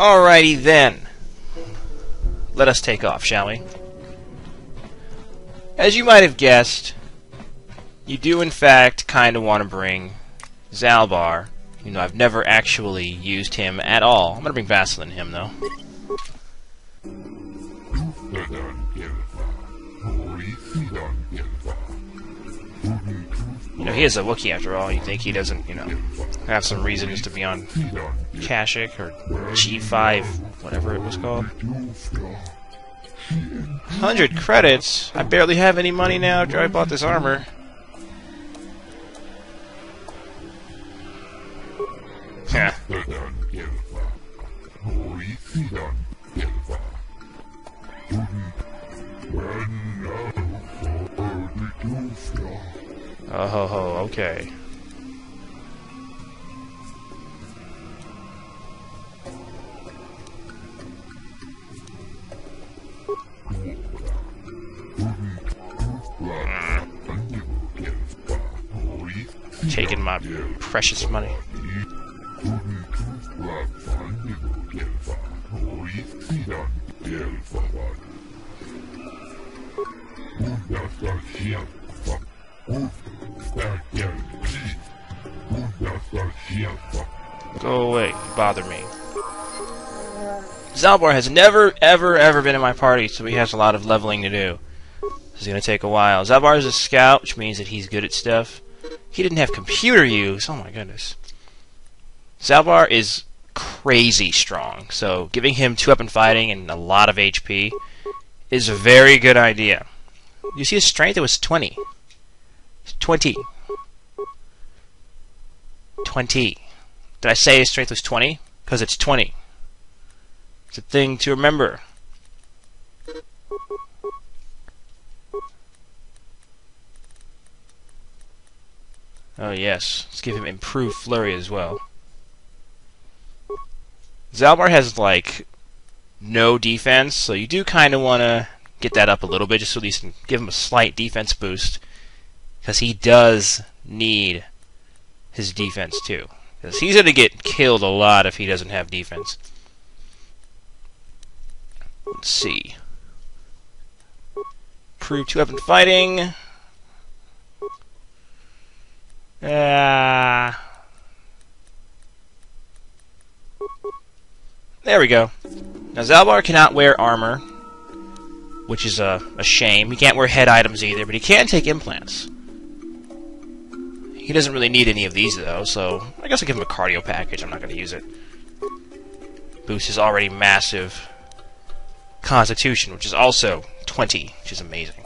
Alrighty then. Let us take off, shall we? As you might have guessed, you do in fact kind of want to bring Zalbar. You know, I've never actually used him at all. I'm going to bring Vaseline him, though. He is a Wookiee after all. You think he doesn't, you know, have some reasons to be on Kashyyyk or G5, whatever it was called. 100 credits? I barely have any money now after I bought this armor. Yeah. Okay. Taking my precious money. Go away, bother me. Zalbar has never, ever, ever been in my party, so he has a lot of leveling to do. This is going to take a while. Zalbar is a scout, which means that he's good at stuff. He didn't have computer use. Oh my goodness. Zalbar is crazy strong, so giving him two weapon fighting and a lot of HP is a very good idea. You see his strength? It was 20. 20. 20. Did I say his strength was 20? Because it's 20. It's a thing to remember. Oh yes, let's give him improved flurry as well. Zalbar has like no defense, so you do kind of want to get that up a little bit, just so at least give him a slight defense boost, because he does need his defense too. Because he's going to get killed a lot if he doesn't have defense. Let's see. Prove two weapon fighting. Ah. Uh, there we go. Now Zalbar cannot wear armor, which is a, a shame. He can't wear head items either, but he can take implants. He doesn't really need any of these, though, so I guess I'll give him a cardio package. I'm not going to use it. Boost his already massive constitution, which is also 20, which is amazing.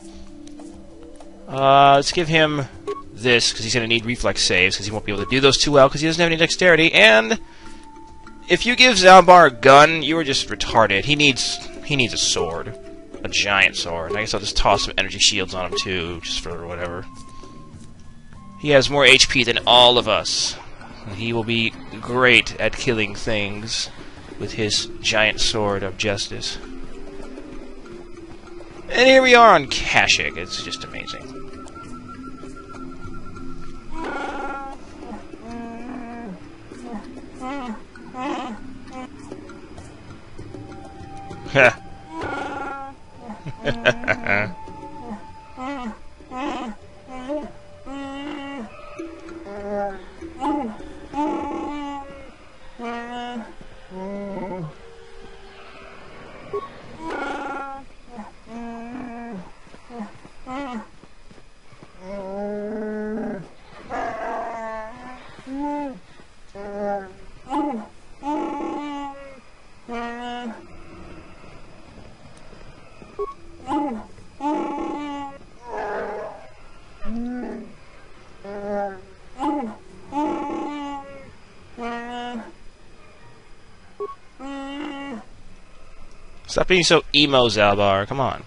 Uh, let's give him this, because he's going to need reflex saves, because he won't be able to do those too well, because he doesn't have any dexterity, and if you give Zalbar a gun, you are just retarded. He needs he needs a sword. A giant sword. I guess I'll just toss some energy shields on him, too, just for whatever. He has more HP than all of us. He will be great at killing things with his giant sword of justice. And here we are on Kashyyyk. It's just amazing. Stop being so emo, Zalbar. Come on.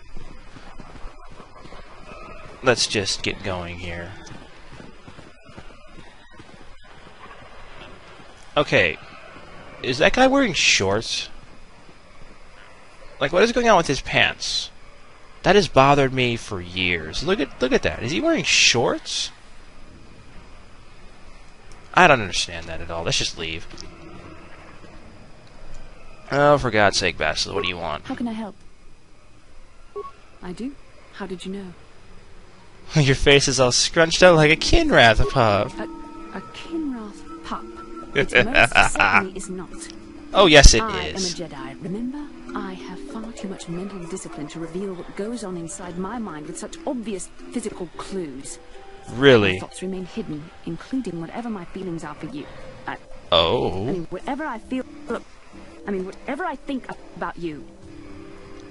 Let's just get going here. Okay. Is that guy wearing shorts? Like, what is going on with his pants? That has bothered me for years. Look at look at that. Is he wearing shorts? I don't understand that at all. Let's just leave. Oh, for God's sake, Basil, what do you want? How can I help? I do. How did you know? Your face is all scrunched up like a Kinrath pup. A, a Kinrath pup. It most certainly is not. Oh, yes, it I is. am a Jedi, remember? I have far too much mental discipline to reveal what goes on inside my mind with such obvious physical clues. My Really? thoughts remain hidden, including whatever my feelings are for you. I, oh. I Oh. mean, whatever I feel... I mean, whatever I think about you.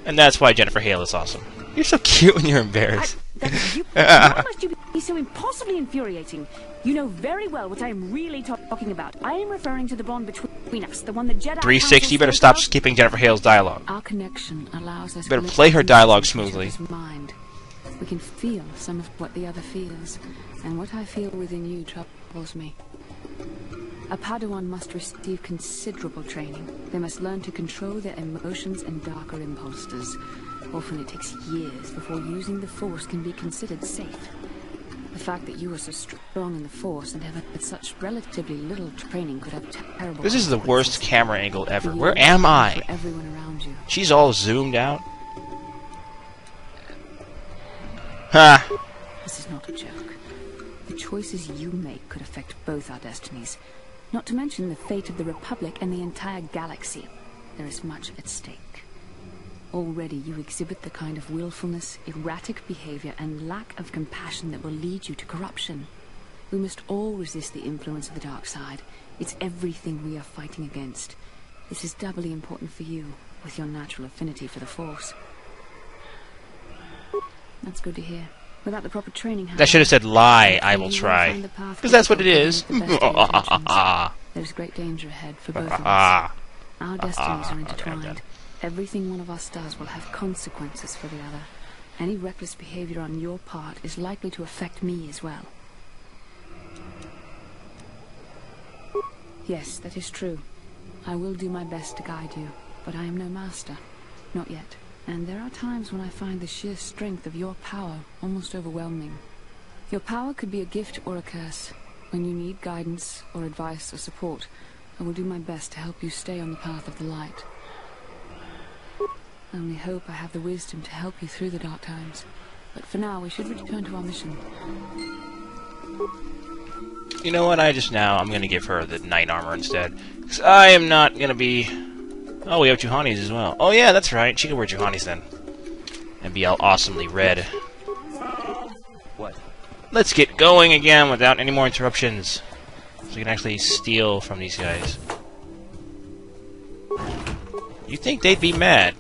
And that's why Jennifer Hale is awesome. You're so cute when you're embarrassed. that, you, why must you be so impossibly infuriating? You know very well what I am really talking about. I am referring to the bond between us, the one that Jedi 360, you better stop skipping Jennifer Hale's dialogue. Our connection allows us Better play her dialogue smoothly. Mind. We can feel some of what the other feels, and what I feel within you troubles me. A Padawan must receive considerable training. They must learn to control their emotions and darker impulses. Often it takes years before using the Force can be considered safe. The fact that you are so strong in the Force and have had such relatively little training could have terrible This is the worst camera angle ever. Where am I? Everyone around you. She's all zoomed out. Ha! This is not a joke. The choices you make could affect both our destinies. Not to mention the fate of the Republic and the entire galaxy. There is much at stake. Already you exhibit the kind of willfulness, erratic behavior, and lack of compassion that will lead you to corruption. We must all resist the influence of the dark side. It's everything we are fighting against. This is doubly important for you, with your natural affinity for the Force. That's good to hear. Without the proper training, That should have said lie, I will try. find the path Because that's what it is. difficult is. even with the best of intentions. There's great danger ahead for both of us. Ah. Our destinies are intertwined. Everything one of us does will have consequences for the other. Any reckless behavior on your part is likely to affect me as well. Yes, that is true. I will do my best to guide you, but I am no master. Not yet. And there are times when I find the sheer strength of your power almost overwhelming. Your power could be a gift or a curse. When you need guidance or advice or support, I will do my best to help you stay on the path of the light. I only hope I have the wisdom to help you through the dark times. But for now, we should return to our mission. You know what? I just now I'm gonna give her the knight armor instead. Because I am not gonna be. Oh, we have Juhani's as well. Oh yeah, that's right. She can wear Juhani's then, and be all awesomely red. What? Let's get going again without any more interruptions, so we can actually steal from these guys. You think they'd be mad?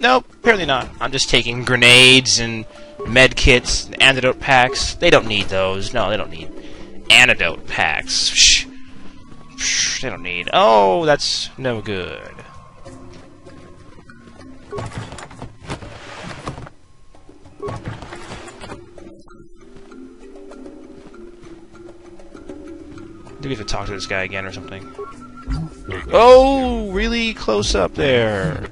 Nope, apparently not. I'm just taking grenades and med kits and antidote packs. They don't need those. No, they don't need antidote packs. Shh. Shh, they don't need. Oh, that's no good. Do we have to talk to this guy again or something? Oh, really close up there.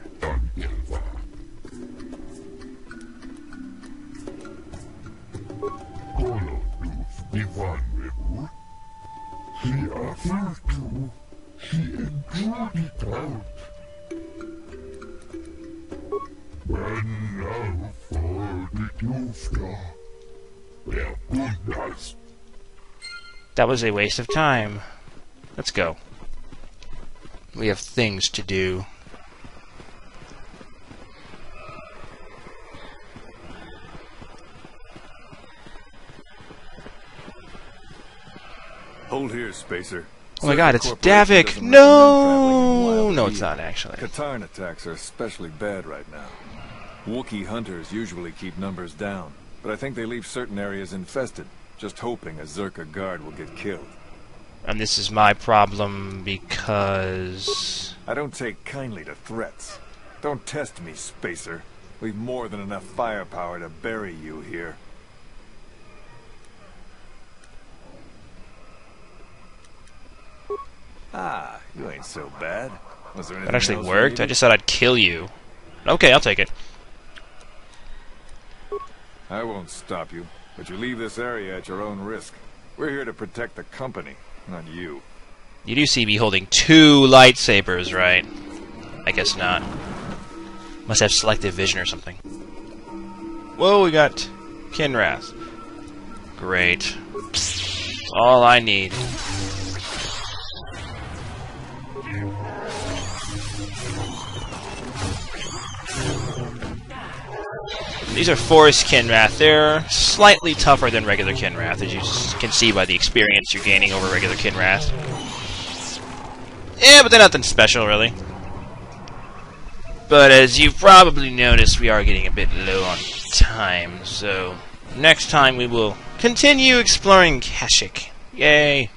That was a waste of time. Let's go. We have things to do. Hold here, Spacer. Oh my god, it's Corporation Davik! doesn't recommend traveling in No! No, it's not actually. Katarn attacks are especially bad right now. Wookiee hunters usually keep numbers down, but I think they leave certain areas infested, just hoping a Czerka guard will get killed. And this is my problem because... I don't take kindly to threats. Don't test me, Spacer. We've more than enough firepower to bury you here. Ah, you ain't so bad. Was there That actually worked? I just thought I'd kill you. Okay, I'll take it. I won't stop you, but you leave this area at your own risk. We're here to protect the company, not you. You do see me holding two lightsabers, right? I guess not. Must have selective vision or something. Whoa, we got Kinrath. Great. All I need. These are Forest Kinrath. They're slightly tougher than regular Kinrath, as you can see by the experience you're gaining over regular Kinrath. Yeah, but they're nothing special, really. But as you've probably noticed, we are getting a bit low on time, so next time we will continue exploring Kashyyyk. Yay!